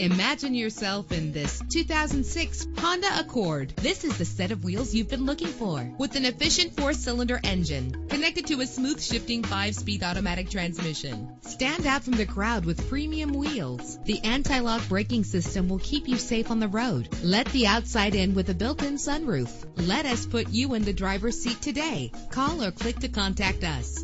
Imagine yourself in this 2006 Honda Accord. This is the set of wheels you've been looking for with an efficient four-cylinder engine connected to a smooth shifting five-speed automatic transmission. Stand out from the crowd with premium wheels. The anti-lock braking system will keep you safe on the road. Let the outside in with a built-in sunroof. Let us put you in the driver's seat today. Call or click to contact us.